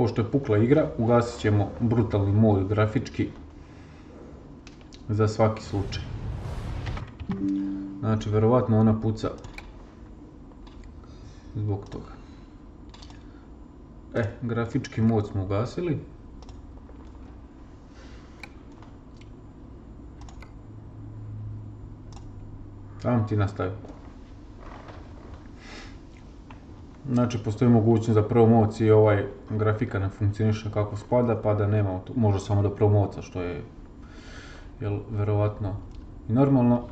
pošto je pukla igra, ugasit ćemo brutalni mod grafički za svaki slučaj. Znači, verovatno ona puca zbog toga. E, grafički mod smo ugasili. Tamo ti nastavi. Znači, postoji mogućnost da promociji ovaj grafika ne funkcioniše kako spada, pa da nema, može samo do promoca, što je, jel, verovatno i normalno.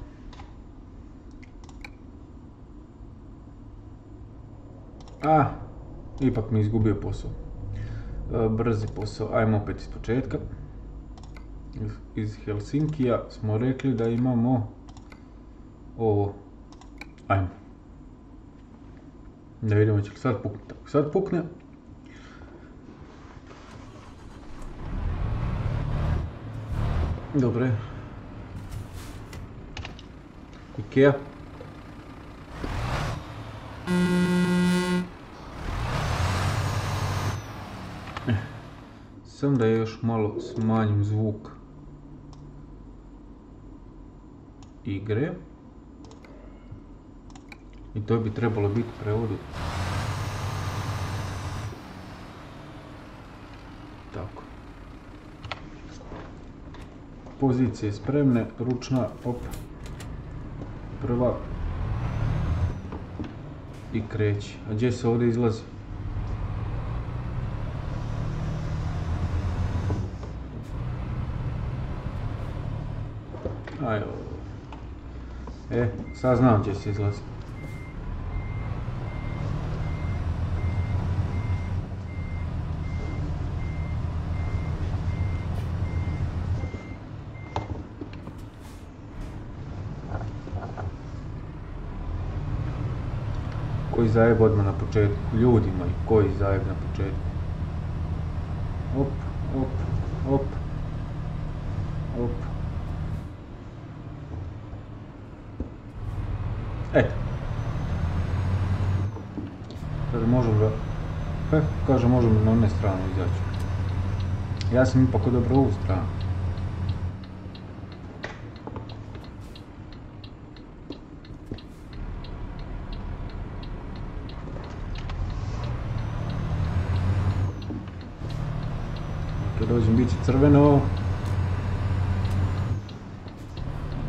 A, ipak mi izgubio posao. E, brzi posao, ajmo opet iz početka. Iz Helsinkija smo rekli da imamo ovo. Ajmo. Da vidimo će li sad pukne. sad pukne. Dobre. Ikea. Sam da još malo smanjim zvuk igre. I to bi trebalo biti prevodu. Tako. Pozicije spremne, ručna, op. Prva. I kreći. A gdje se ovdje izlazi? Aj, E, sad znam gdje se izlazi. Koji zajeb odmah na početku? Ljudi moji, koji zajeb na početku? Op, op, op. Op. Eto. Sad možemo da... E, kaže možemo na one strane izaći. Ja sam ipak odabrao ovu stranu. Kad dođem bit će crveno.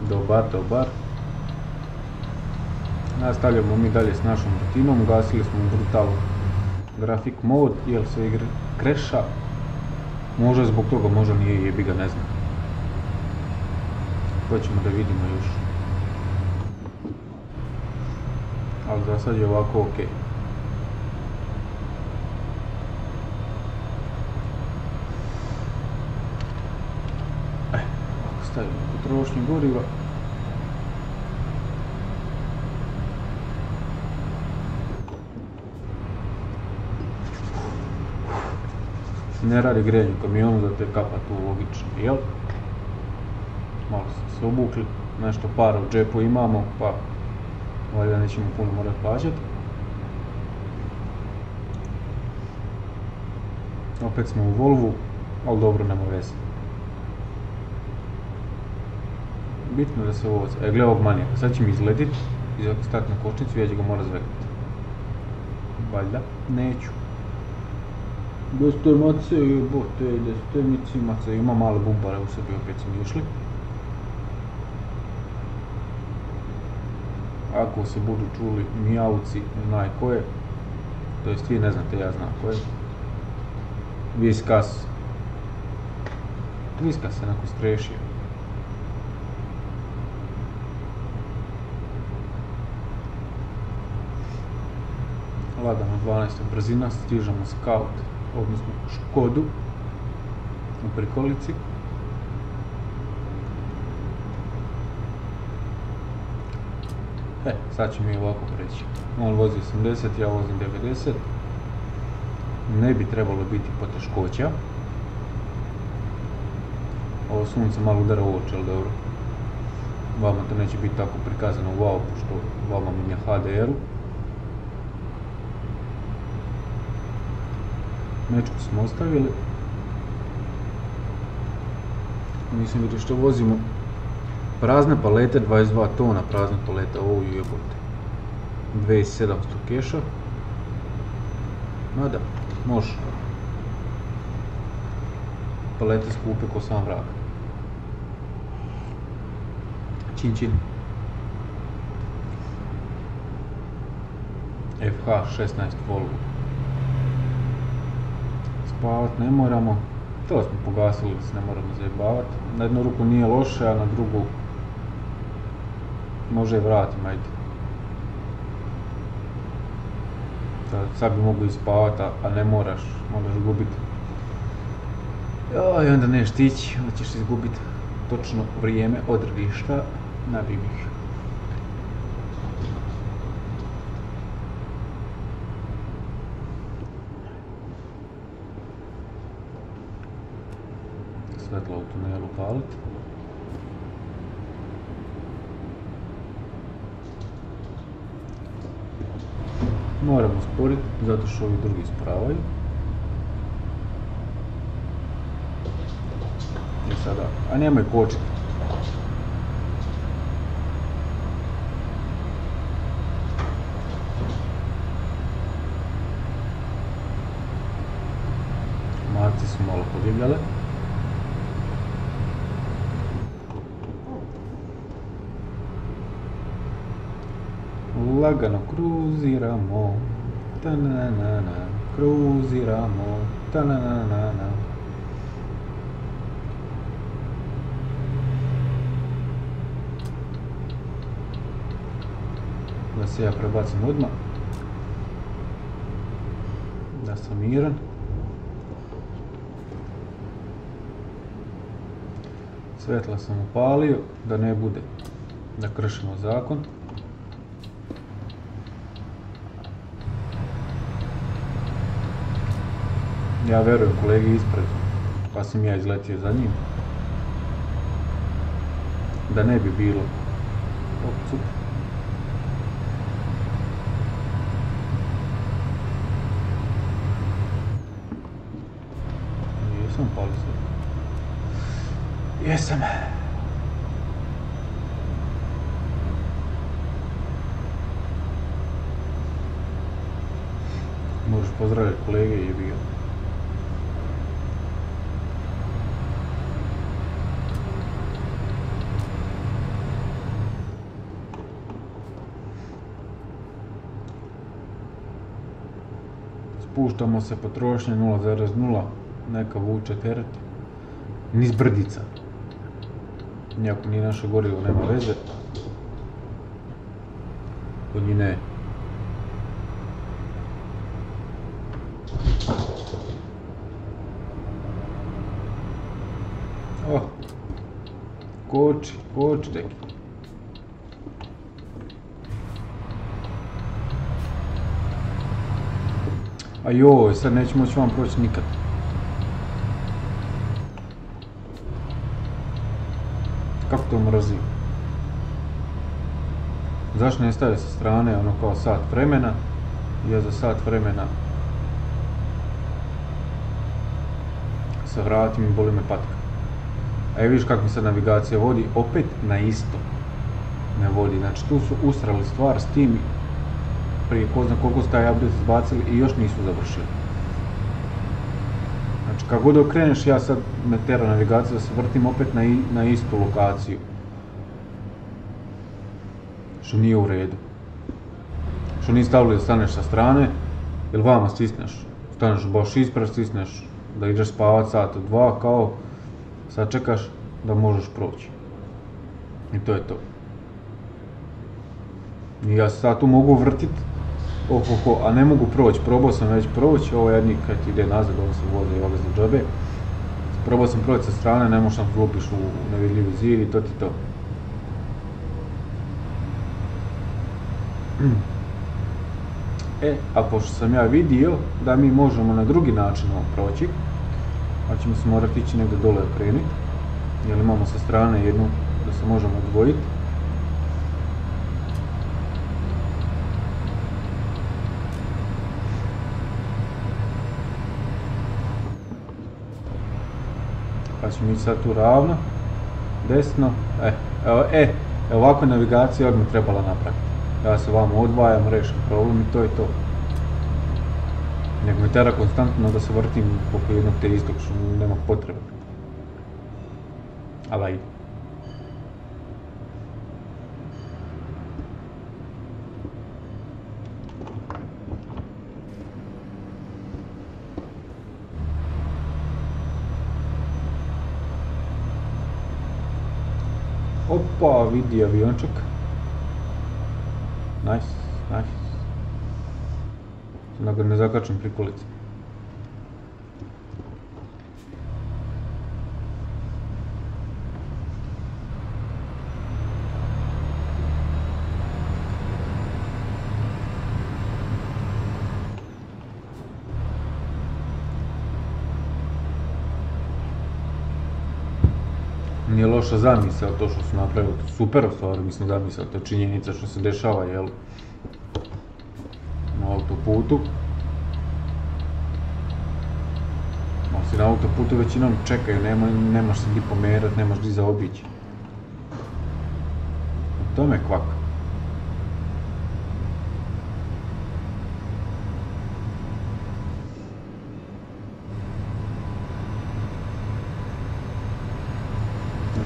Dobar, dobar. Nastavljamo mi dalje s našom rutinom, ugasili smo brutal grafik mod, jel se igra kreša. Može zbog toga, možda nije jebi ga, ne znam. To ćemo da vidimo još. Ali za sad je ovako ok. E, stavimo potrošnju goriva. ne radi grenje kamionu da te kapa tu logično, jel? Malo smo se obukli, nešto para u džepu imamo, pa valjda nećemo puno morati plaćati. Opet smo u Volvu, ali dobro, nema veze. Bitno da se ovo... E, gle ovog manijaka, sad će mi izledit, stati na kočnicu i ja ću ga morat zveknuti. Valjda, neću. Te mace, jebote, ide s te mici mace, ima male bumbare u sebi, opet smo išli. Ako se budu čuli mijavci, znaj ko je, to jest vi ne znate, ja znam ko je. Viskas. Viskas se nakon strešio. Lagano 12. brzina, stižemo scout odnosno Škodu u prikolici. E, sad će mi ovako preći. On vozi 80, ja vozim 90. Ne bi trebalo biti poteškoća. Ovo sunce malo udara u oči, ali dobro. Vama to neće biti tako prikazano wow, pošto vama mi je HDR-u. Mečku smo ostavili. Nisam vidio što vozimo. Prazne palete, 22 tona prazne palete, ovo jebote. 2700 keša. Mada, može. Palete skupe ko sam vrag. Čin čin. FH 16 Volvo. Spavat ne moramo. To smo pogasili da se ne moramo zajebavati. Na jednu ruku nije loše, a na drugu može i vratim, ajde. Sad, bi mogu ispavati, a ne moraš, moraš gubiti. I onda neš stići, onda ćeš izgubiti točno vrijeme odredišta na bibih. Svetlo u tunelu paliti. Moramo sporiti zato što ovi drugi sporavaju. I sada, a nemoj kočiti. Marci su malo podivljale. Lagano kruziramo, ta na na na, kruziramo, ta na na na na. Da se ja prebacim odmah. Da sam miran. Svetla sam upalio, da ne bude da kršimo zakon. Ja verujem kolegi ispred, pa sam ja izletio za njim. Da ne bi bilo. O, super. Jesam. Možeš pozdraviti kolege i jebi ga. Spuštamo se potrošnje 0,0, neka vuče teret. Niz brdica. Nijako nije naše gorivo, nema veze. Kod njih ne. Oh. Koči, koči tek. A joj, sad neću moći vam proći nikad. Kako to mrzi? Zašto ne stavio sa strane ono kao sat vremena? Ja za sat vremena se vratim i boli me patka. A vidiš kako mi sad navigacija vodi, opet na isto me vodi. Znači tu su usrali stvar s tim prije ko zna koliko su taj update izbacili i još nisu završili. Znači kako god okreneš ja sad me tera navigacija da se vrtim opet na, na istu lokaciju. Što nije u redu. Što nisi stavili da staneš sa strane, ili vama stisneš. Staneš baš ispred, stisneš da ideš spavat sat dva, kao sad čekaš da možeš proći. I to je to. I ja se sad tu mogu vrtit, ohoho, a ne mogu proći, probao sam već proći, ovo jedni kad ide nazad, ovo se vozi i za džabe. Probao sam proći sa strane, ne možeš vlupiš u nevidljivi zid i to ti to. E, a pošto sam ja vidio da mi možemo na drugi način ovo proći, pa ćemo se morati ići negdje dole okrenuti, jer imamo sa strane jednu da se možemo odvojiti. Pa ćemo ići sad tu ravno, desno, e, evo, e, ovako navigacija odmah trebala napraviti. Ja se vamo odvajam, rešim problem i to je to. Nek me tera konstantno da se vrtim poko jednog te istog što nema potrebe. Ali ajde. Opa, vidi aviončak. Nice, nice. Da ga ne zakačem prikolice. Nije loša zamisao to što su napravili, super stvar, mislim zamisao, to je činjenica što se dešava, jel? Na autoputu. Ali si na autoputu većinom čekaju, nema, nemaš se di pomerat, nemaš di zaobići. To me kvaka.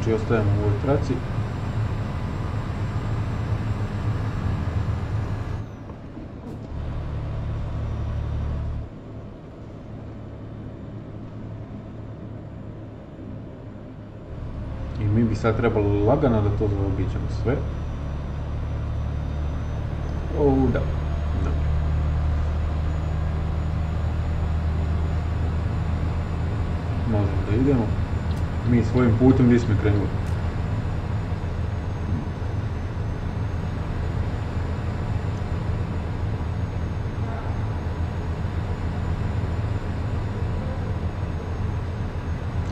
Znači ostajemo u ovoj traci. I mi bi sad trebalo lagano da to zaobiđemo sve. O, da. Dobro. Možemo da idemo mi svojim putem gdje smo krenuli.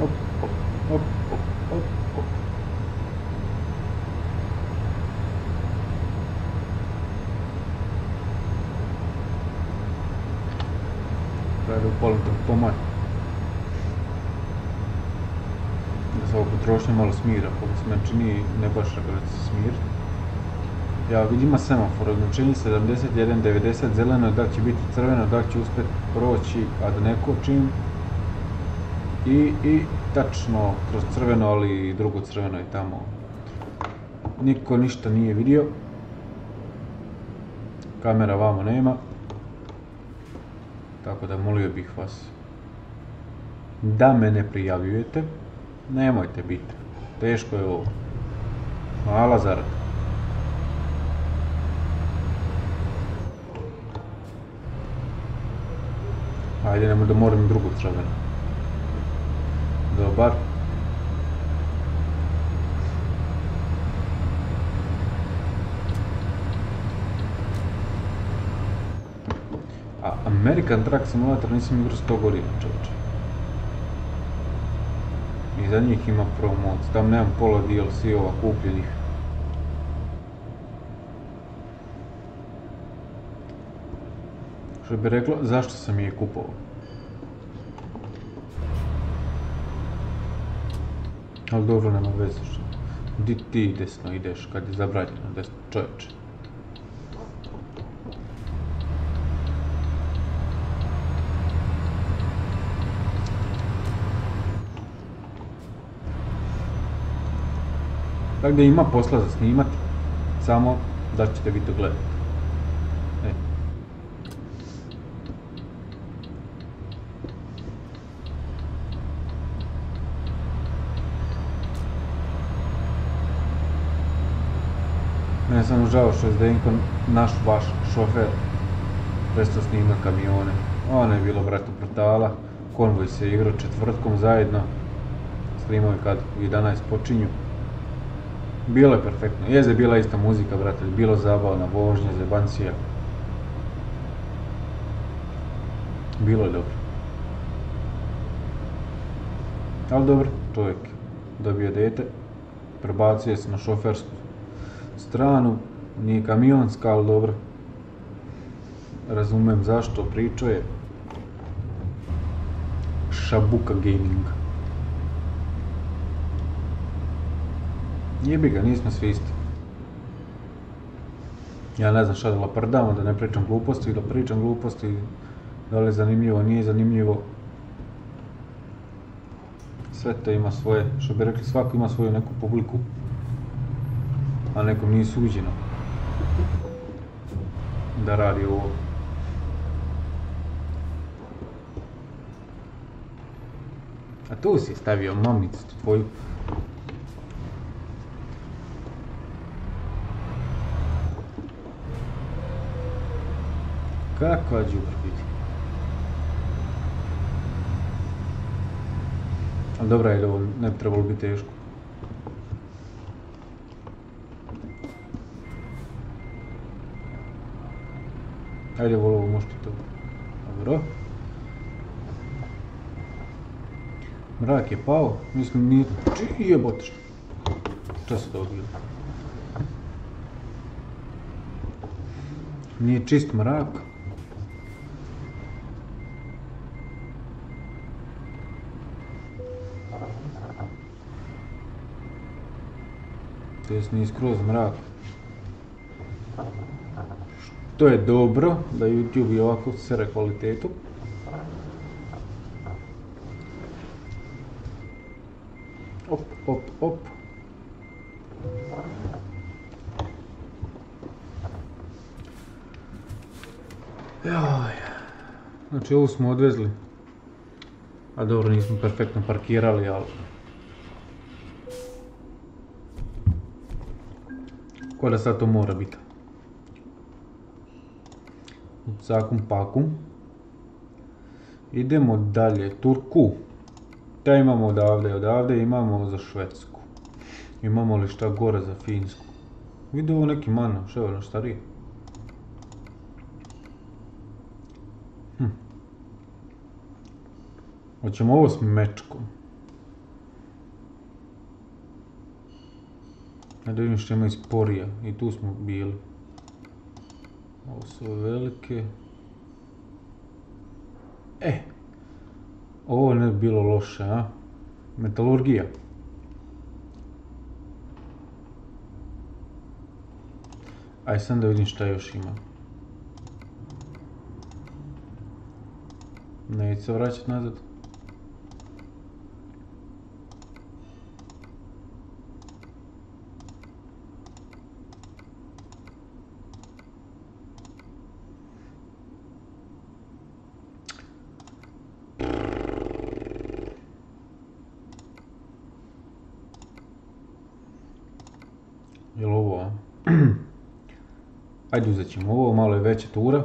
Op, op, op, op, op, op. Treba da upalim to pomaj. Da se ova potrošnja malo smira, koliko se meni čini ne baš da se smiri. Ja vidim ima semafor, označenje 71, 90, zeleno je da će biti crveno, da će uspjeti proći, a da ne kočim. I, I tačno kroz crveno, ali i drugo crveno je tamo. Niko ništa nije vidio. Kamera vamo nema. Tako da molio bih vas da me ne prijavljujete. Nemojte biti. Teško je ovo. Mala zarada. Ajde, nemoj da moram drugo crveno. Dobar. A American Truck Simulator nisam igrao 100 godina, čovječe. Za njih ima promoc, tam nemam pola DLC-ova kupljenih. Što bi reklo, zašto sam je kupovao? Ali dobro, nema veze što. Di ti desno ideš kad je zabranjeno desno, čovječe? Tako da ima posla za snimat, samo da ćete vi to gledati. E. Mene samo žao što je Zdenko, naš vaš šofer, prestao snima kamione. Ono je bilo bratu portala, konvoj se igrao četvrtkom zajedno, snimao je kad u 11 počinju. Bilo je perfektno. Je bila ista muzika, brate, bilo zabavna vožnja, zebancija. Bilo je dobro. Ali dobro, čovjek dobio dete, prebacio se na šofersku stranu, nije kamionska, ali dobro. Razumem zašto, pričao je Shabuka Gaming. Jebi ga, nismo svi isti. Ja ne znam šta da laprdamo, da ne pričam gluposti, da pričam gluposti, da li je zanimljivo, nije zanimljivo. Sve to ima svoje, što bi rekli, svako ima svoju neku publiku, a nekom nije suđeno da radi ovo. A tu si stavio mamicu tvoju. Kakva džubar vidi. Ali dobra je ovo ne bi trebalo biti teško. Ajde volovo možete to. Dobro. Mrak je pao, mislim nije... Či jebote što. Šta se dogodilo? Nije čist mrak. To jest nije skroz mrak. To je dobro da YouTube i ovako sere kvalitetu. Op, op, op. Znači ovu smo odvezli. A dobro, nismo perfektno parkirali, ali... Ko da sad to mora biti. Zakon pakum. Idemo dalje. Turku. Da imamo odavde, odavde imamo za Švedsku. Imamo li šta gore za Finsku? Vidi ovo neki mano, je ono stariji? Hm. Hoćemo ovo s mečkom. Ajde vidim što ima iz porija. I tu smo bili. Ovo su velike. E, ovo ne bi bilo loše, a? Metalurgija. Aj sam da vidim šta još ima. Neće se vraćati nazad. Jel ovo, a? Ajde uzet ćemo ovo, malo je veća tura.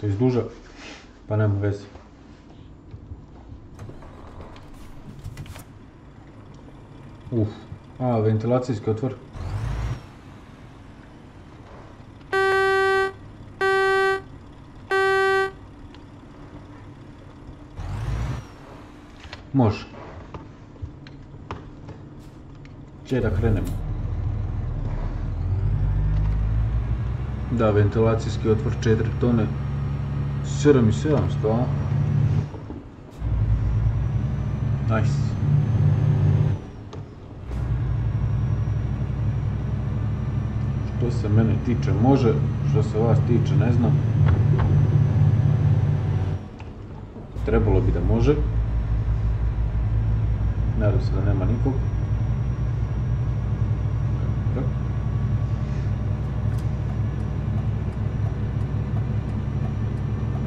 To je duža, pa nema veze. Uf, a ventilacijski otvor. Može. Če da krenemo. Da, ventilacijski otvor 4 tone. 7700, a? Nice. Što se mene tiče može, što se vas tiče ne znam. Trebalo bi da može. Nadam se da nema nikog.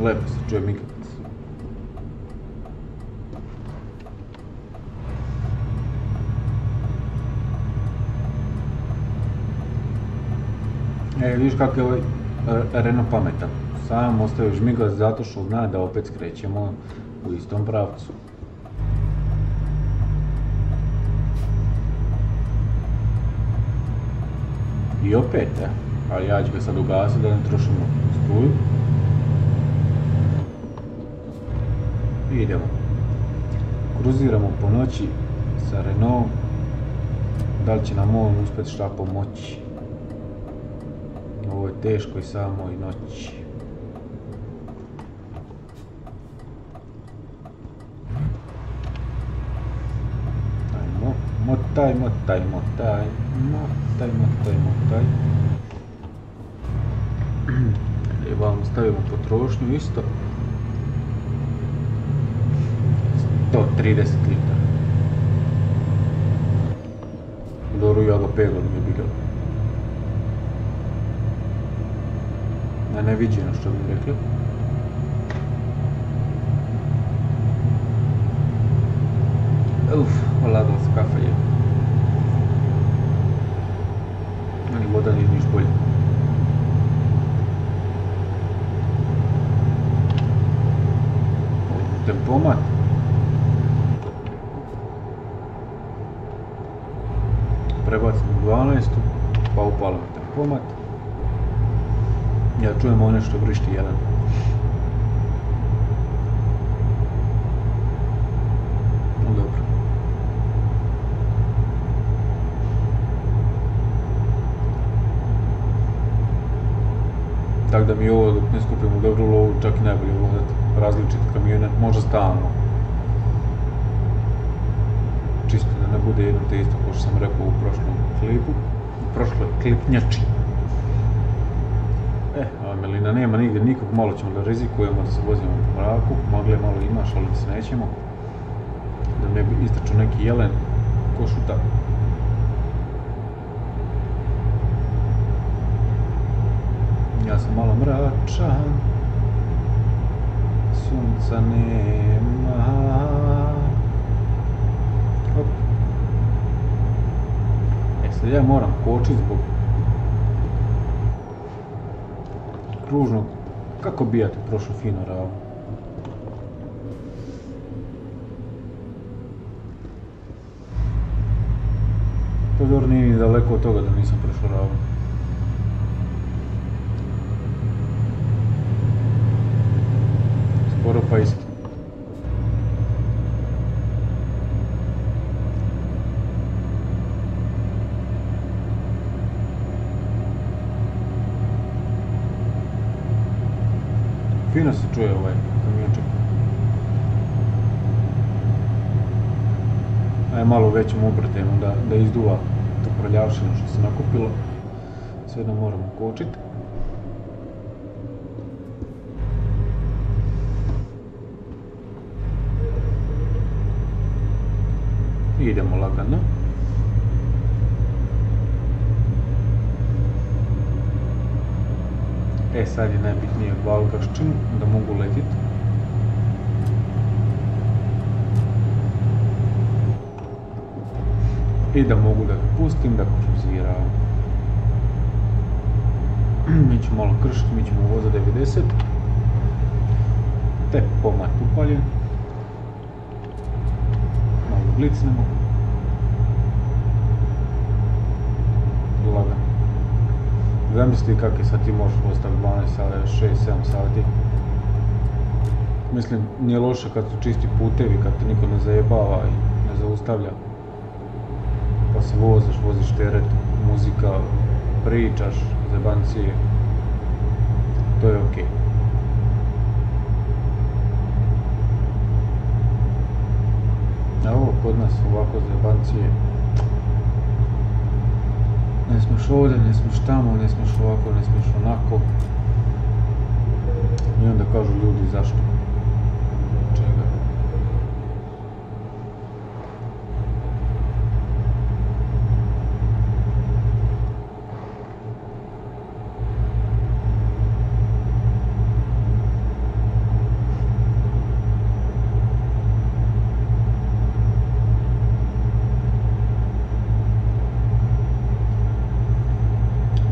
Lepo se čuje mikrovac. E, vidiš kako je ovaj e, Renault pametan. Sam ostaje žmigac zato što zna da opet skrećemo u istom pravcu. I opet, e, ali ja ću ga sad ugasiti da ne trošimo struju. Idemo. Kruziramo po noći sa Renault. Da li će nam on uspjeti šta pomoći? Ovo je teško i samo i noći. Ajmo, motaj, motaj, motaj, motaj, motaj, motaj. I vam stavimo potrošnju isto. 130 litara. Dobro, ja ga peglom je bilo. Na neviđeno što bi rekli. Uf, olagala se kafa je. Meni voda nije niš bolje. Tempomat. Tempomat. Ja čujem ono što vrišti jedan. Dobro. Tako da mi ovo dok ne skupimo dobru lovu čak i najbolje vozati različite kamione, možda stalno. Čisto da ne bude jedno te isto kao što sam rekao u prošlom klipu, prošloj klipnjači. E, a Melina nema nigdje nikog, malo ćemo da rizikujemo da se vozimo po mraku, mogle malo imaš, ali se nećemo. Da ne bi istračao neki jelen, košuta. Ja sam malo mračan, sunca nema. Hop. E sad ja moram kočiti zbog kružnog. Kako bijate prošlo fino ravu? Pa dobro nije ni daleko od toga da nisam prošao ravu. Sporo pa isto. Fino se čuje ovaj kamiončak. Većom obrtenu da, da izduva to prljavšinu što se nakupilo. Sve da moramo kočiti. Idemo lagano. E sad je najbitnije valgaščin da mogu letit. I da mogu da ga pustim da kruzira. Mi ćemo malo kršiti, mi ćemo voza 90. Te pomat upaljen. Malo glicnemo. Lagano. Zamisli kako je sad ti možeš ostati 12 sati, 6-7 sati. Mislim, nije loše kad su čisti putevi, kad te niko ne zajebava i ne zaustavlja. Se voziš, voziš teret, muzika, pričaš, zajebancije. To je okej. A ovo kod nas ovako zajebancije ne smiješ ovdje, ne smiješ tamo, ne smiješ ovako, ne smiješ onako. I onda kažu ljudi zašto? Čega?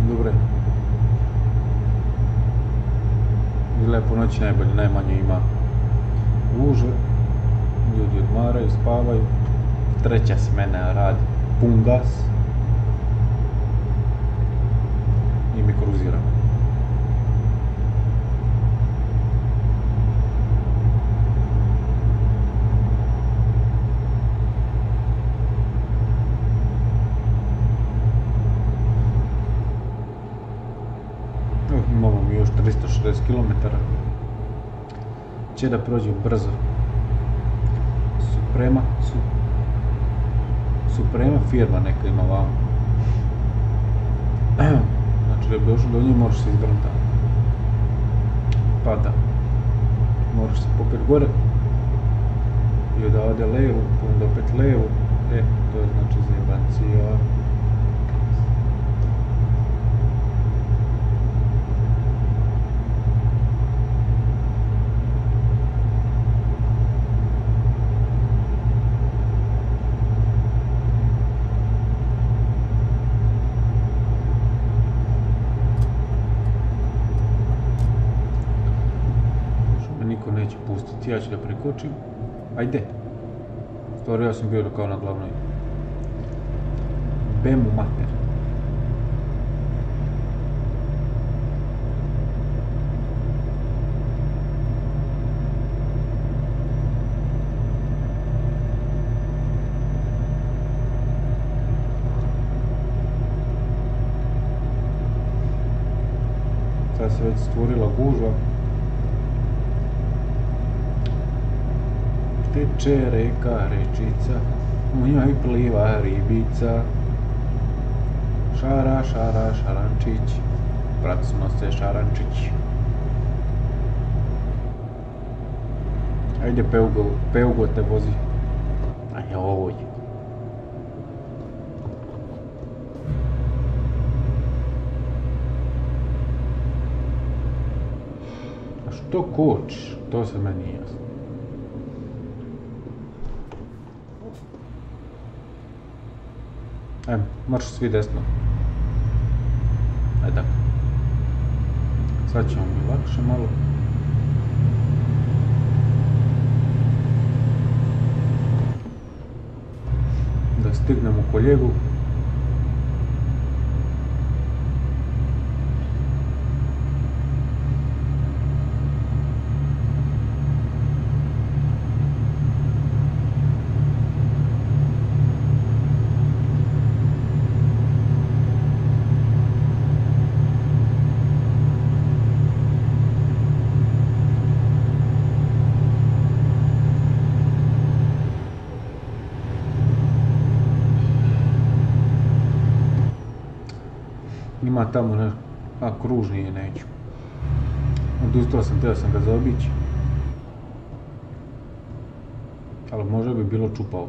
Dobre. Bila je po noći najbolje, najmanje ima gužve. Ljudi odmaraju, spavaju. Treća smena radi pun gas. I mi kruziramo. Evo, Imamo mi još 360 km. Će da prođe brzo. Suprema, su, Suprema firma neka ima vamo. Znači da bi došao do nje moraš se tamo. Pa da. Moraš se popet gore. I odavde levo, pa onda opet levo. E, to je znači zebancija. Što me niko pustiti, ja ću da prekočim. Ajde. Stvari ja sam bio kao na glavnoj. Bemu mater. Sad se već stvorila gužva. Teče reka rečica, u njoj pliva ribica. Šara, šara, šarančić, pracno se šarančić. Ajde Peugo, Peugo te vozi. Aj, ovoj. A što kočiš? To se meni jasno. Ajmo, marš svi desno. Ajde tako. Sad ćemo mi lakše malo. Da stignemo koljegu. Ima tamo nešto, a kružni je neću. Odustao sam, teo sam ga zaobići. Ali možda bi bilo čupavo.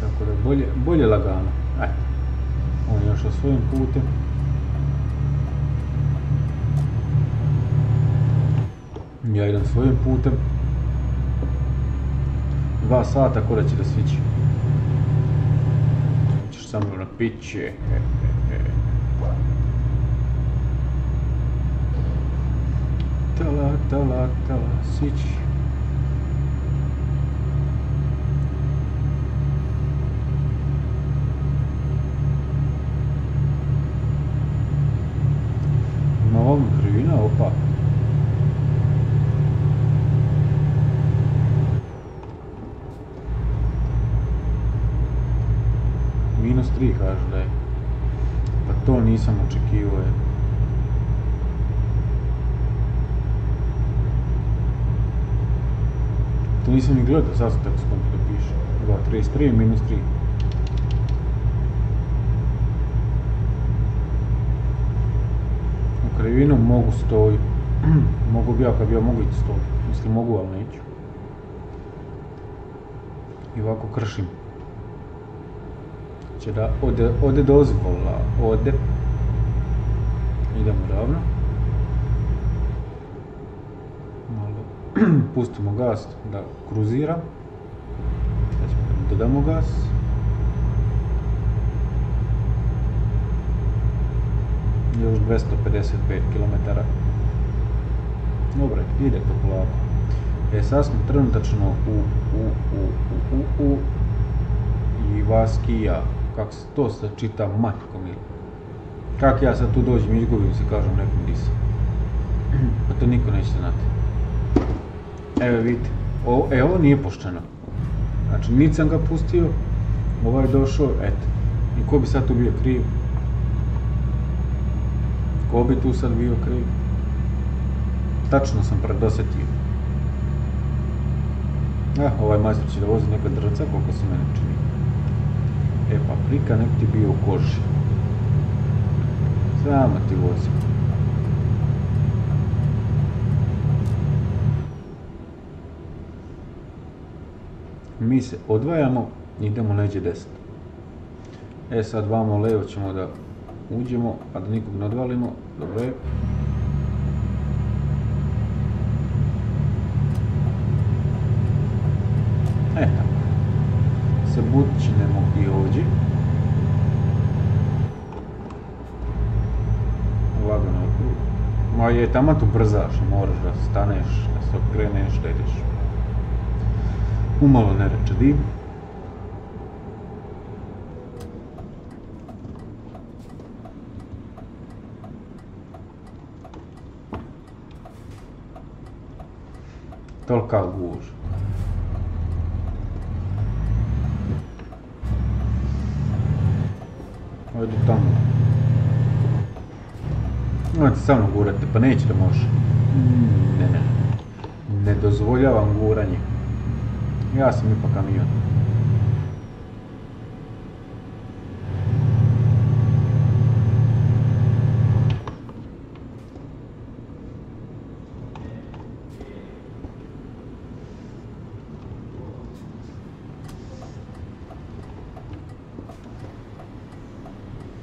Tako da bolje, bolje lagano. Ajde. On je išao svojim putem. Ja idem svojim putem. Dva sata ko da će da svići. Ćeš samo na piće. Tala, tala, tala, sići. Gledao, sad sam tako skontio da piše. 2, 33, minus 3. U krivinu mogu stoji. mogu bi ja kad bi ja mogu ići stoji. Mislim mogu, ali neću. I ovako kršim će da ode, ode dozvola, ode. Idemo ravno. Malo pustimo gas da kruzira. Dodamo gas. Još 255 km. Dobro, ide to polako. E sad smo trenutačno u, u, u, u, u, u Ivaskija kako se to sad čita, majko mila. Kak ja sad tu dođem, izgubim se, kažem nekom di. Pa to niko neće znati. Evo vidite, o, e, ovo nije pošteno. Znači, niti sam ga pustio, ovaj je došao, eto. I ko bi sad tu bio kriv? Ko bi tu sad bio kriv? tačno sam predosetio. Ah, ovaj majstor će da vozi neka drca, koliko se mene čini. E, paprika nek ti bio u koži. Samo ti vozi. Mi se odvajamo, idemo neđe desno. E sad vamo levo ćemo da uđemo, a da nikog ne odvalimo. Dobro je. E tako. Se butčinemo i ovdje. Lagano. Ma je, tamo tu brzaš, moraš da staneš, da se okreneš, da ideš. Umalo ne reče dim. Tolika guža. Ajde tamo. Nemojte sa mnom gurati, pa neće da može. Ne, ne. Ne dozvoljavam guranje. Ja sam ipak kamion.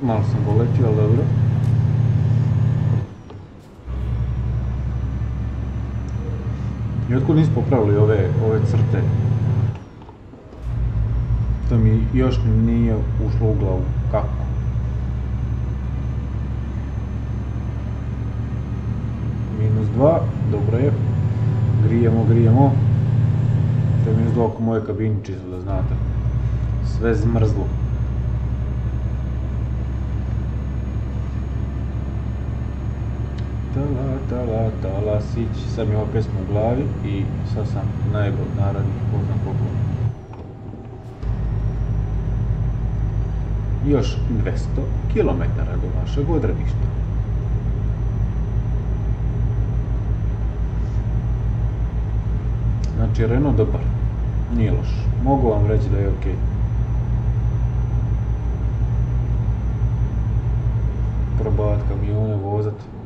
Malo sam poletio, ali dobro. I otkud nismo popravili ove, ove crte? To mi još nije ušlo u glavu. Kako? Minus dva, dobro je. Grijemo, grijemo. To je minus dva oko moje kabini, čisto da znate. Sve zmrzlo. Tala, tala, talasić. Sad mi je ova pesma u glavi i sad sam najbolj naravnih, ko znam koliko. Još 200 km do vašeg odredišta. Znači Renault dobar, nije loš. Mogu vam reći da je ok. Probat kamione, vozat.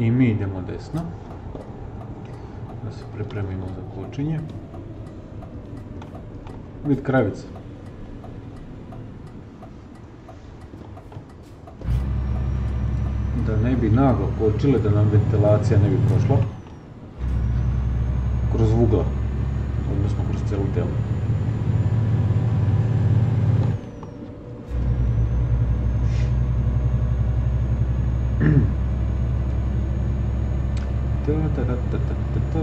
I mi idemo desno. Da se pripremimo za kočenje. Vid kravica. Da ne bi naglo kočile, da nam ventilacija ne bi prošla. Kroz vugla. Odnosno kroz cijelu telo. Ta ta ta ta ta ta ta.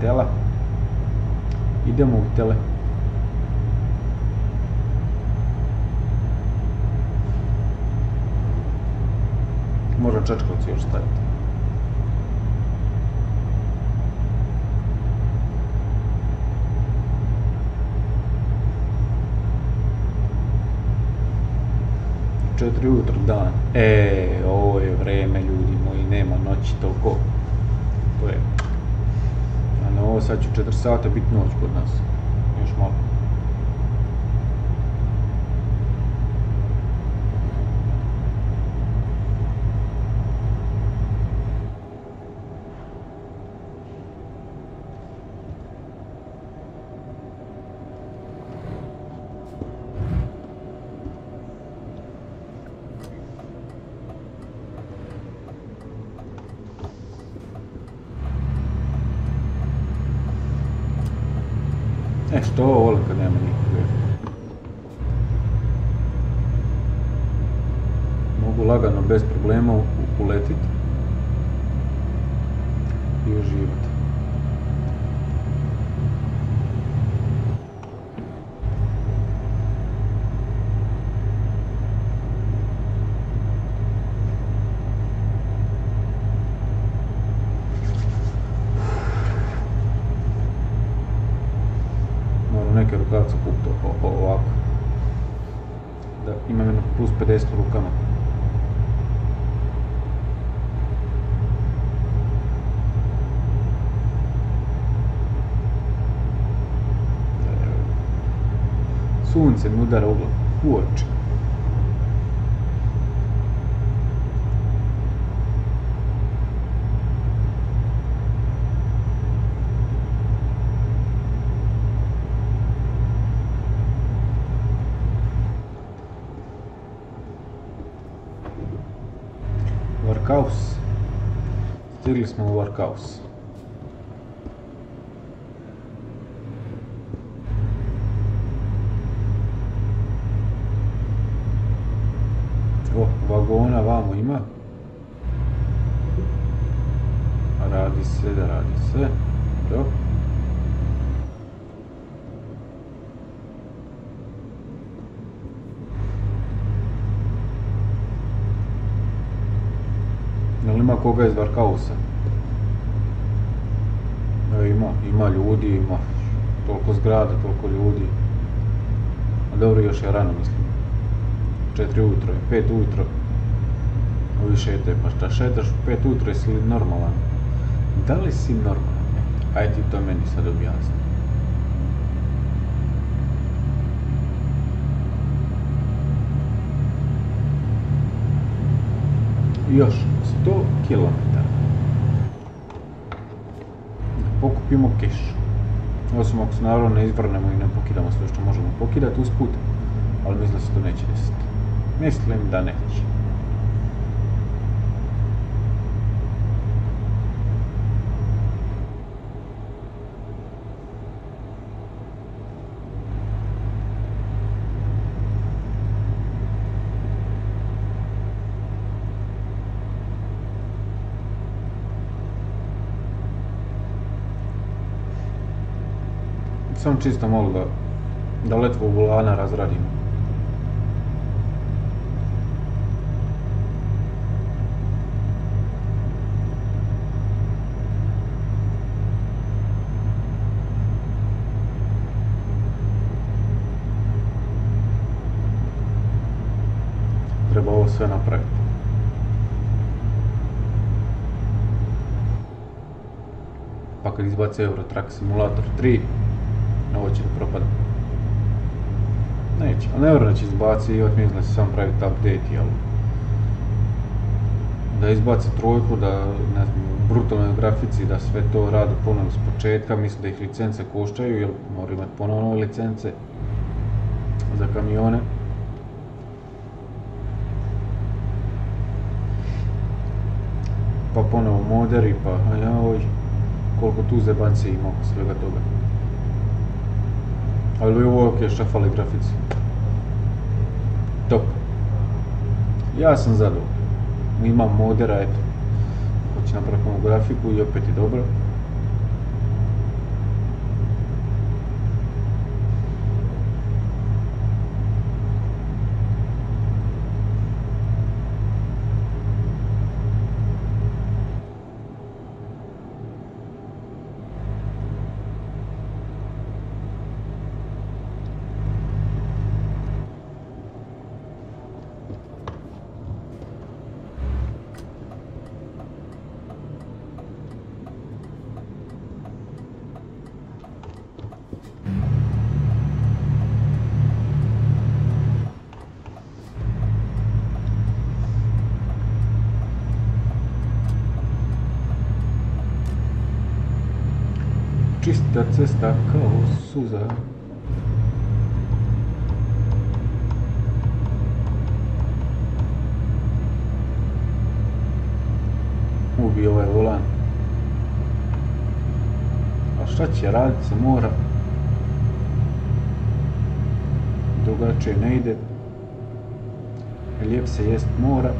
Tela. Idemo u tele. Možda čačkavci još staviti. Četiri ujutro dan. E, ovo je vreme ljudi moji, nema noći toliko. To je. A ovo sad će 4 sata biti noć kod nas. 50 rukama. Sunce mi udara u oči. Stigli smo u Varkaus. O, vagona vamo ima. Radi se, da radi se. Dobro. Jel ima koga iz Varkausa? E, ima, ima ljudi, ima toliko zgrada, toliko ljudi. A dobro, još je rano mislim. 4 ujutro 5 ujutro. Ovi šetaju, pa šta šetaš 5 ujutro, jesi li normalan? Da li si normalan? Ajde ti to meni sad objasni. Još 100 km. Pokupimo keš. Osim ako se naravno ne izvrnemo i ne pokidamo sve što možemo pokidati usput, ali mislim da se to neće desiti. Mislim da neće. Samo čisto malo da, da letvu volana razradimo. Treba ovo sve napraviti. Pa kad izbaci Euro Truck Simulator 3, ovo će da propada. Neće, vjerujem da će izbaci i da će sam praviti update, jel? Da izbaci trojku, da ne znam, u brutalnoj grafici, da sve to rade ponovno s početka, mislim da ih licence koštaju, jer moraju imati ponovno licence za kamione. Pa ponovo moderi, pa joj, koliko tu zebanci ima svega toga. Ali ovo ok, šta fali grafici. Top. Ja sam zadovoljan. Imam modera, eto. Hoće napraviti grafiku i opet je dobro. Čista cesta kao suza. Ubi ovaj volan. A šta će radit se mora. Drugačije ne ide. Lijep se jest mora.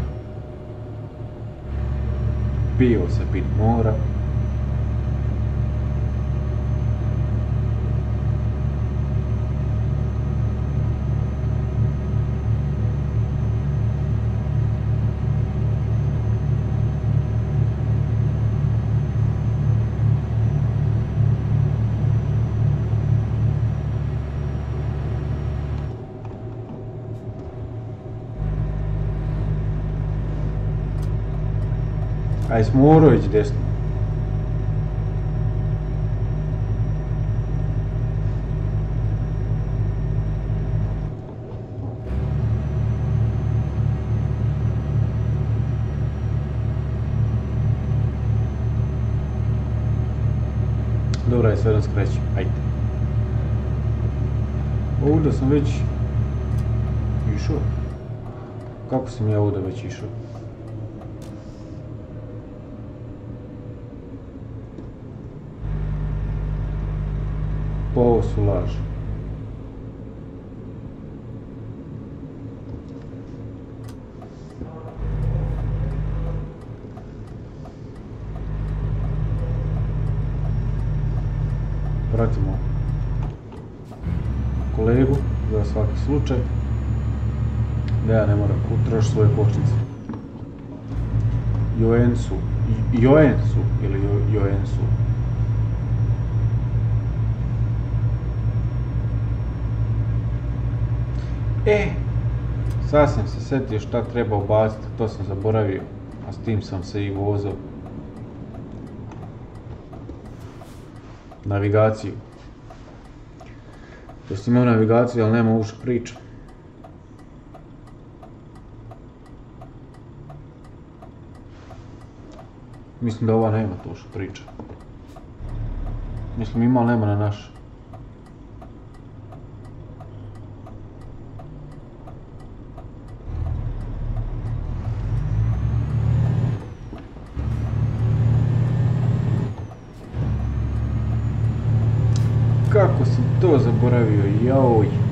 Pivo se pit mora. Aj smoro ići desno. Dobra, je sve nam skrećem. Ajde. Ovdje sam već išao. Kako sam ja ovdje već išao? Pa ovo su laži. Pratimo kolegu za svaki slučaj da ja ne moram utrošiti svoje kočnice. Joensu, Joensu ili Jo- Joensu. E, sad sam se setio šta treba ubaciti, to sam zaboravio, a s tim sam se i vozao. Navigaciju. To sam imao navigaciju, ali nema uša priča. Mislim da ova nema tu uša priča. Mislim ima, ali nema na naš. Kako sam to zaboravio, joj.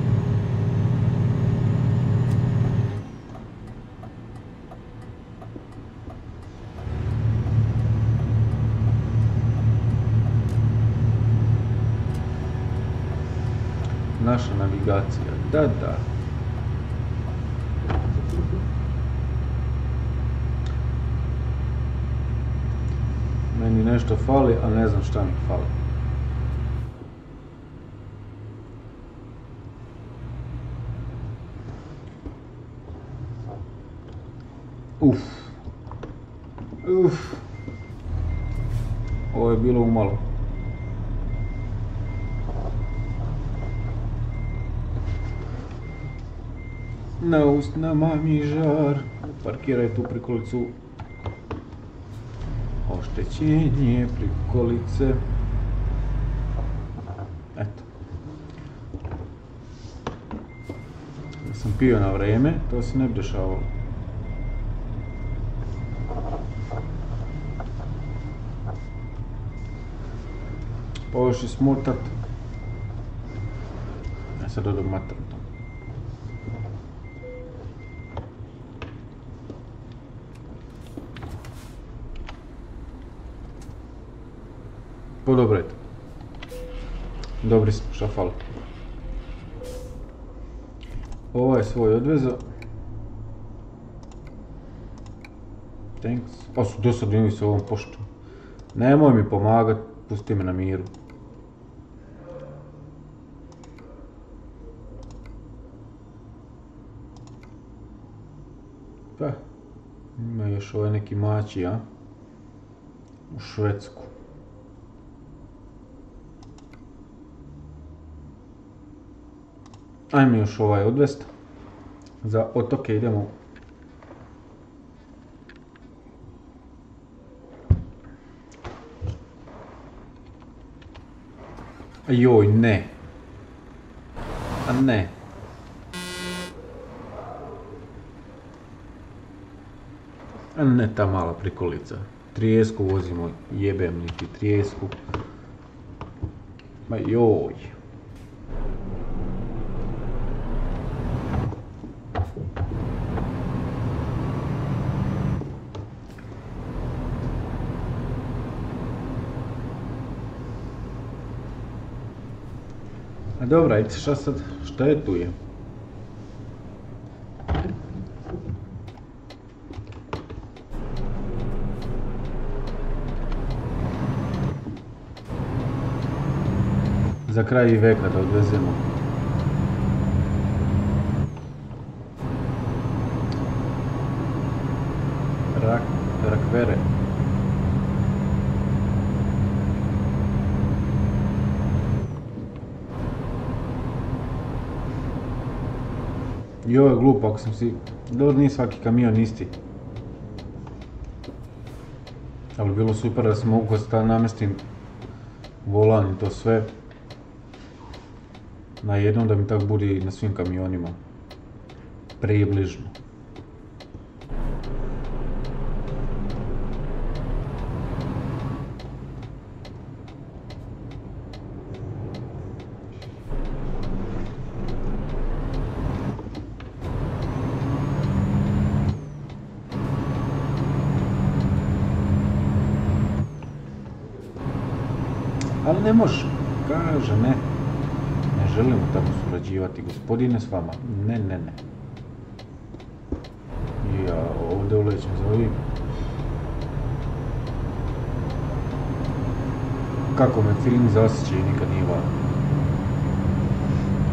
Da, da. Meni nešto fali, a ne znam šta mi fali. Uf. Uf. Ovo je bilo umalo. Na usnama mi žar. Parkiraj tu prikolicu. Oštećenje prikolice. Eto. Da sam pio na vreme, to se ne bi dešavalo. Ovo je smutat. Ja sad odem mater to. Po dobro je to. Dobri smo, šta fali. Je svoj odvezo. Thanks. Pa su dosadni s ovom poštom. Nemoj mi pomagat, pusti me na miru. Pa, ima još ovaj neki mači, a? U Švedsku. Ajme još ovaj odvest. Za otoke idemo Joj, ne. A ne. A ne ta mala prikolica. Trijesku vozimo, jebem li ti trijesku. Ma joj. A dobra, i šta sad, šta je tu je? Za kraj i veka da odvezemo. Rak, rakvere. I ovo je glupo ako sam si... Dobro nije svaki kamion isti. Ali bilo super da se mogu kad namestim volan i to sve. Na jednom da mi tako bude na svim kamionima. Približno. Ali ne može, kaže ne. Ne želimo tako surađivati, gospodine s vama. Ne, ne, ne. Ja ovdje ulećem za ovim. Kako me film zasjeća i nikad nije van.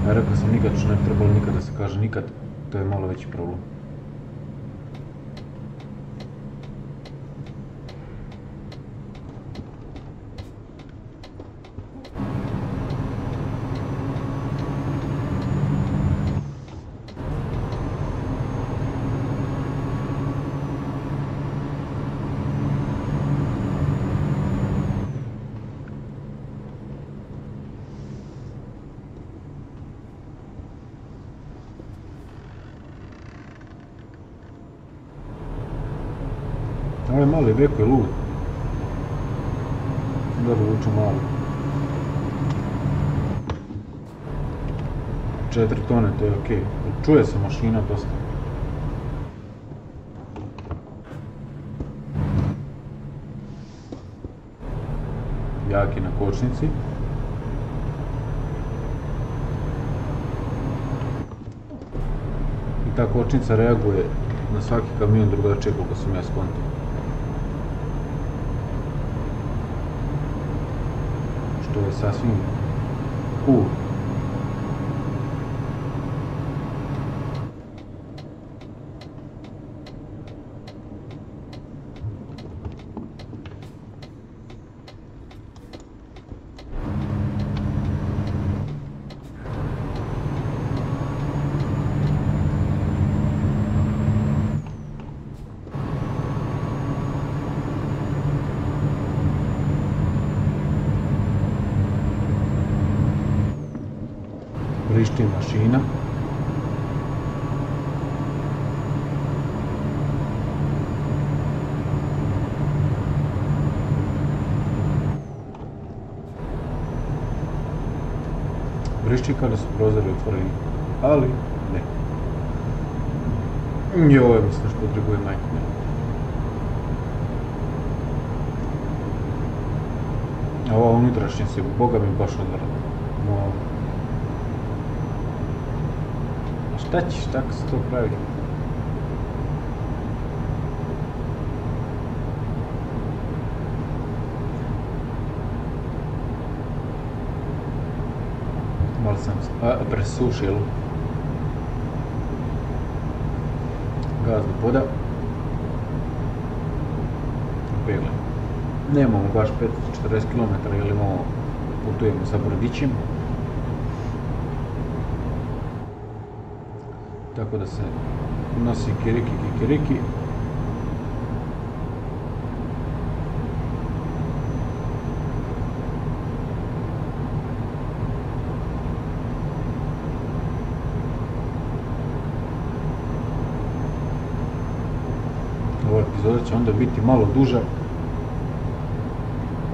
Ja rekao sam nikad što ne trebalo nikad da se kaže nikad, to je malo veći problem. Beko je lud. Da vuču malo. Četiri tone, to je okej. Čuje se mašina dosta. Jaki na kočnici. I ta kočnica reaguje na svaki kamion drugačije koliko sam ja skontao. Što je sasvim cool. vrišti mašina. Vrišti kada su prozori otvoreni, ali ne. Joj, mislim što potrebuje majku. A ova unutrašnja se, boga mi baš odvrla. No, Šta ćeš, tako se to pravi. Malo sam a, presušil. Gaz do poda. Pegle. Nemamo baš 540 km, jer imamo, putujemo sa brodićem. tako da se nosi kiriki kikiriki. Će onda biti malo duža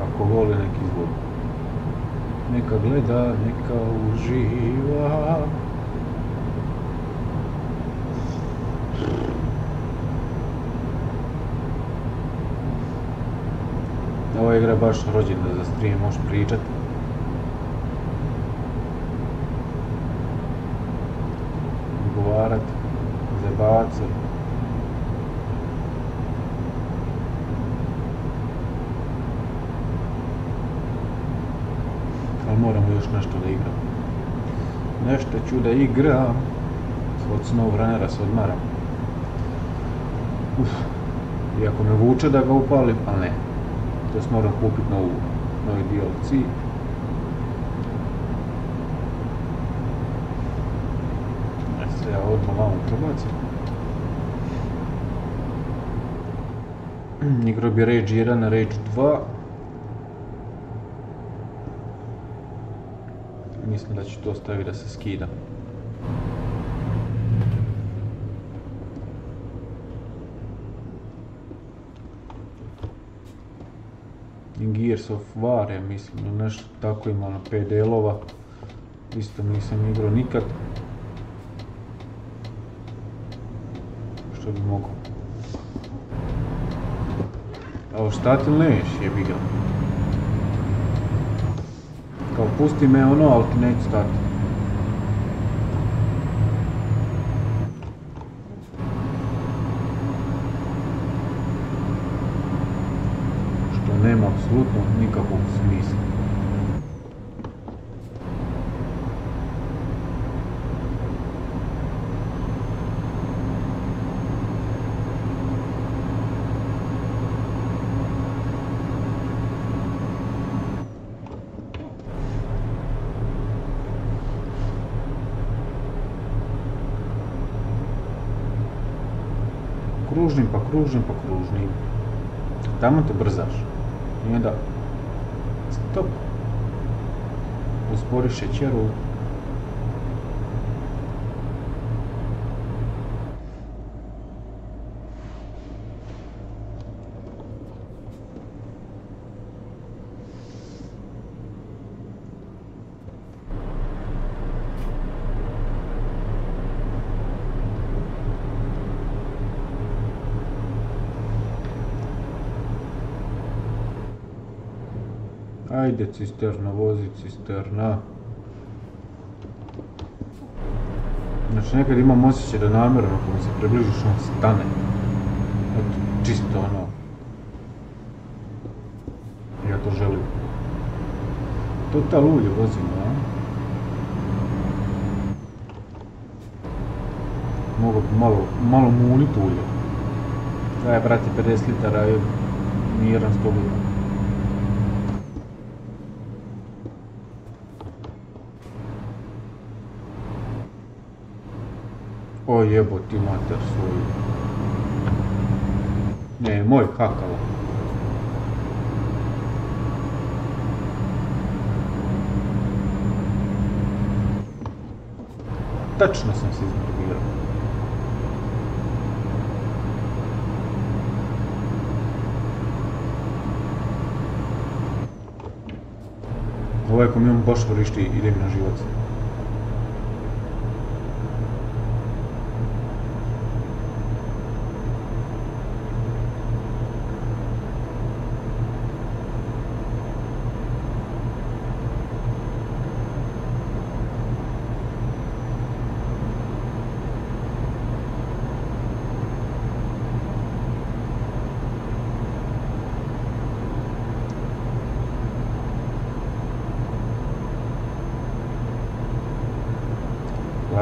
ako voli neki zvuk. Neka gleda, neka uživa. Ova igra baš rođena za stream, možeš pričat. Govarat, zebat se. Ali moramo još nešto da igram. Nešto ću da igram. Od snov ranera se odmaram. Uf. Iako me vuče da ga upalim, ali ne. To moram kupiti novu, novi DLC. E se ja odmah malo prebacim. Igrao bi Rage 1 na Rage 2. Mislim da ću to staviti da se skida. Gears of War je mislim, nešto tako ima na 5 delova. Isto nisam igrao nikad. Što bi mogao. A šta ti neš jebi ga. Kao pusti me ono, ali ti neću stati. абсолютно никакого смысла. покружным, покружим, покружим. Там это отобразаж. I onda... Stop. Uspori šećeru. Ajde cisterna, vozi cisterna. Znači nekad imam osjećaj da namjerno ako mi se približiš on stane. Eto, čisto ono. Ja to želim. To ta lulje vozimo, a? Mogu malo, malo munit ulje. Daj, brate, 50 litara i miran s. O jebo ti mater svoju. Ne, moj kakala. Tačno sam se iznervirao. Ovaj kamion baš vrišti, ide mi na život.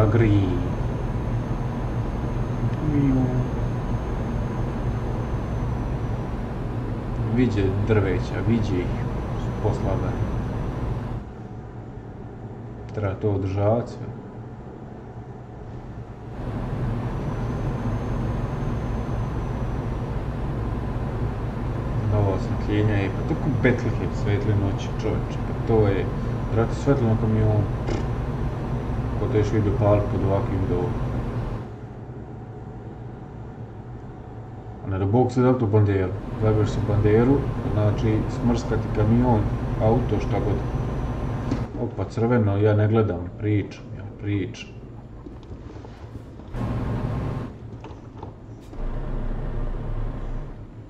Agri. Viđe drveća, viđe ih poslada. Treba to održavati sve. Ovo osvjetljenja je, pa tako Betlehem svetle noći čovječe, pa to je, brate, svetlo na kamionu, ko to još vidio palit pod ovakvim dovom. A ne da Bog se dati u banderu. Zabiš se banderu, znači smrskati kamion, auto, šta god. Opa, crveno, ja ne gledam, pričam, ja pričam.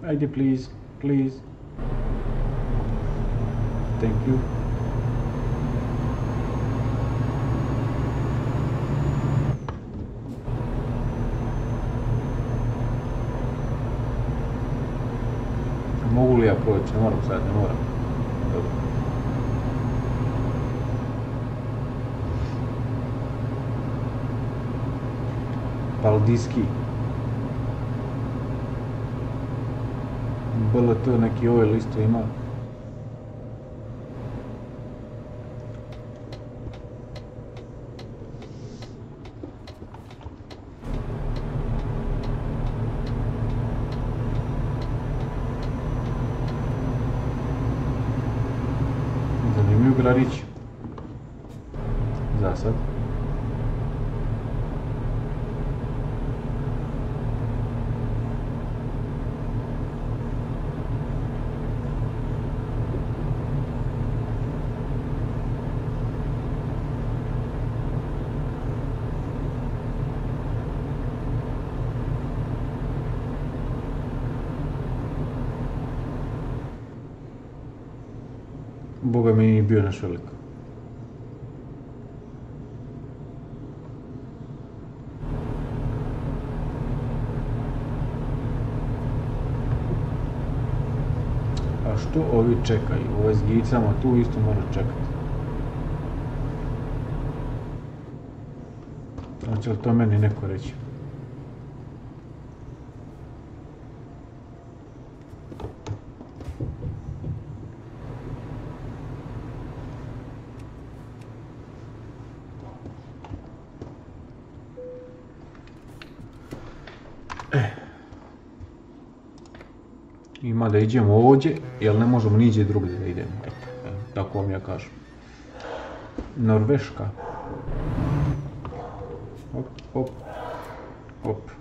Ajde, please, please. Thank you. Mogu li ja proći? Ne moram sad, ne moram. Dobro. Paldiski. BLT neki ovaj isto ima. 15. А? Бога ми бил на шолек. Što ovi čekaju? Ove s gicama tu isto mora čekati. Hoće li to meni neko reći? Ima da iđemo ovdje, jer ne možemo niđe drugdje da idemo. Evo, tako vam ja kažem. Norveška. Hop, hop, hop.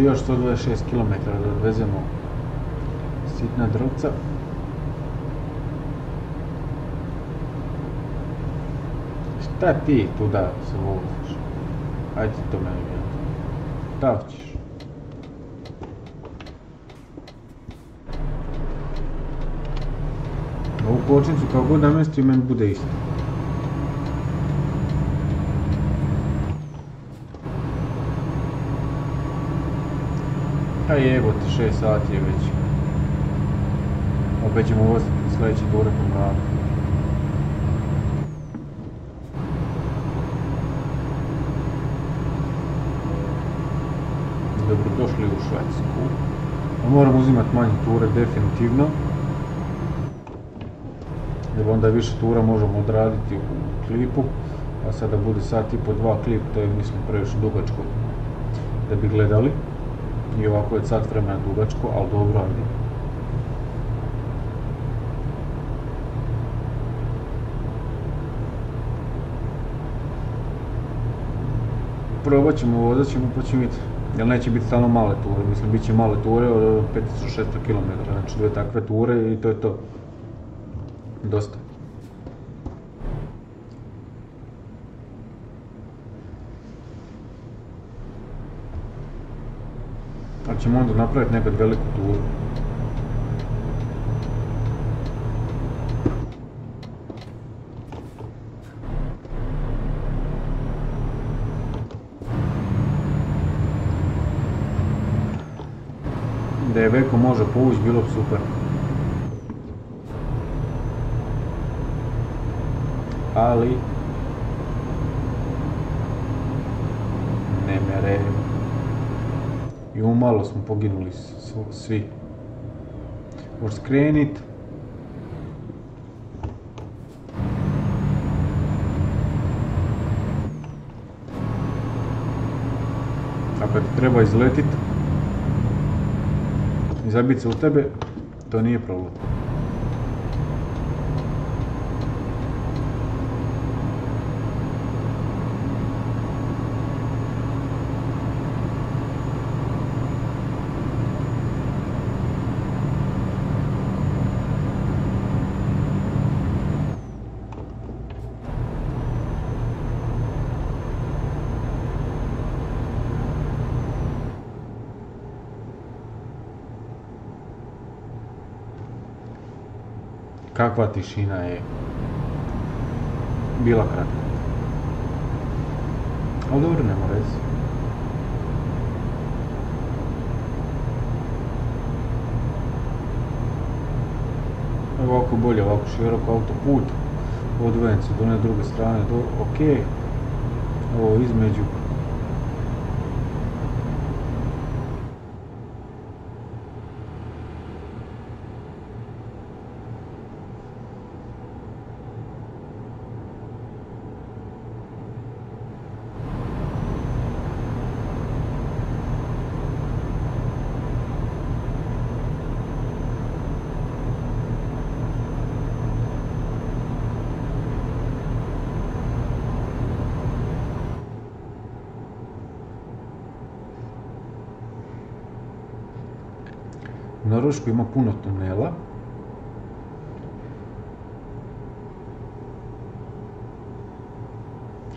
Znači još 126 km da odvezemo sitna drvca. Šta ti tu da se voziš? Ajde to meni vidjeti. Da hoćeš? Ovu kočnicu kao god namestio meni bude isto. A jebote, 6 sati je već. Opet ćemo voziti sljedeći dure po mraku. Dobrodošli u Švedsku. Moram uzimati manje ture definitivno. Jer onda više tura možemo odraditi u klipu. A sada bude sat i po dva klip, to je mislim previše dugačko da bi gledali. I ovako je sat vremena dugačko, ali dobro, ajde. Probat ćemo, vozat ćemo pa ćemo vidjeti. Jer neće biti stalno male ture, mislim bit će male ture od 500-600 km, znači dvije takve ture i to je to. Dosta. Ali ćemo onda napraviti nekad veliku turu. Da je Veko može povući, bilo bi super. Ali... Ne mere. I umalo smo poginuli svi. Možeš skrenit. Ti treba izletit i zabit se u tebe, to nije problem. Kakva tišina je bila kratka. Ali dobro, nema veze. Ovako bolje, ovako široko autoput. Odvojen se do one druge strane, do, ok. Ovo između Norveškoj ima puno tunela.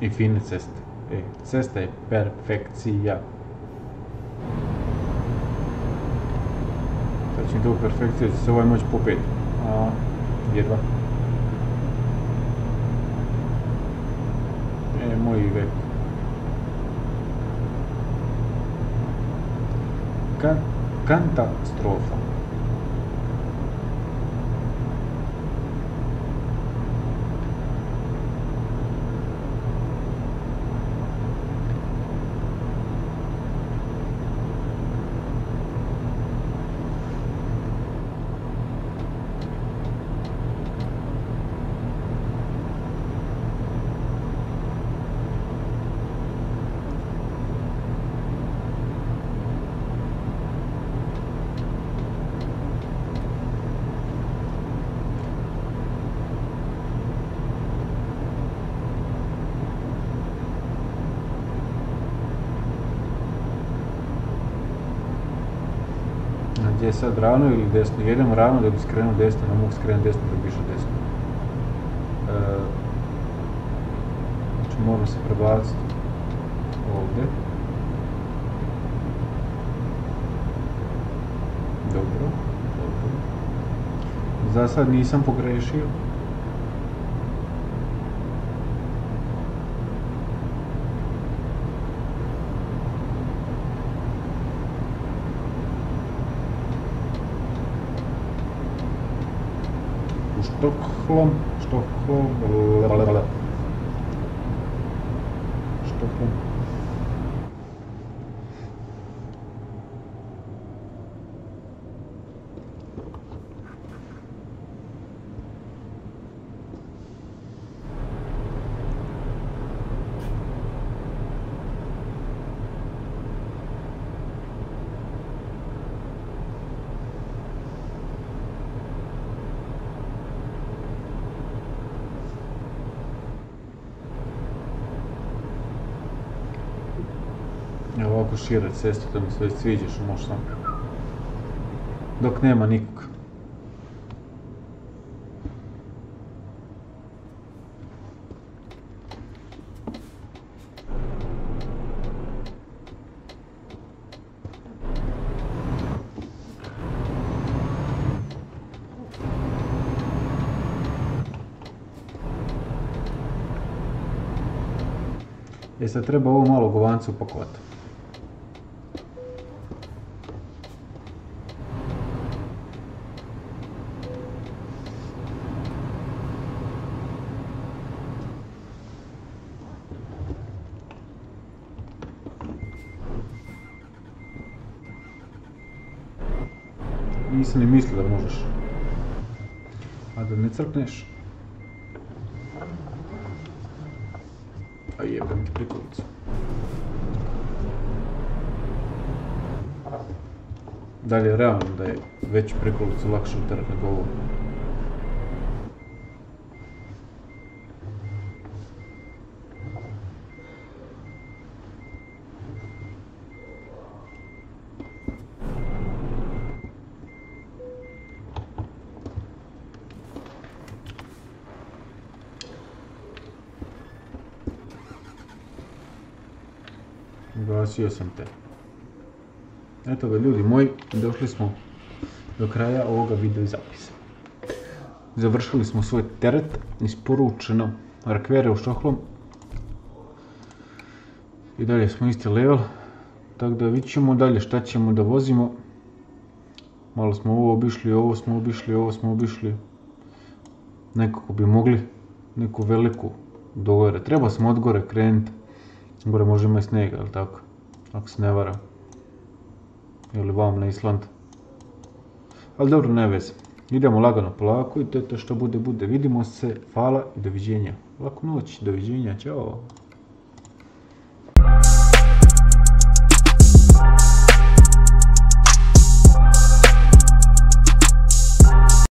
I fine ceste. E, cesta je perfekcija. Sad će mi to u perfekciju, će se ovaj moći popet. A, jedva. E, moj vek. Kan, katastrofa. A Gdje je sad ravno ili desno? Jedem ravno da bi skrenuo desno, ne mogu skrenuti desno da bi išao desno. E, znači moram se prebaciti ovdje. Dobro, dobro. Za sad nisam pogrešio. хлом, что хлом, Šire cestu da mi se već sviđa što možeš sam. Dok nema nikog. E sad treba ovo malo govancu upakovati. Nisam ni mislio da možeš. A da ne crkneš. A jebem ti prikolicu. Da li je realno da je veću prikolicu lakše uterati nego ovo? Ugasio sam te. Eto ga ljudi moji, došli smo do kraja ovoga video zapisa. Završili smo svoj teret, isporučeno Rakvere u Štokholm. I dalje smo isti level, tako da vidit ćemo dalje šta ćemo da vozimo. Malo smo ovo obišli, ovo smo obišli, ovo smo obišli. Nekako bi mogli neku veliku do gore. Treba smo od gore krenuti. Gore može ima snijega, ali tako? Ako se ne varam. Ili vam na Island. Ali dobro, ne veze. Idemo lagano polako i to je to što bude, bude. Vidimo se, hvala i doviđenja. Laku noć, doviđenja, čao.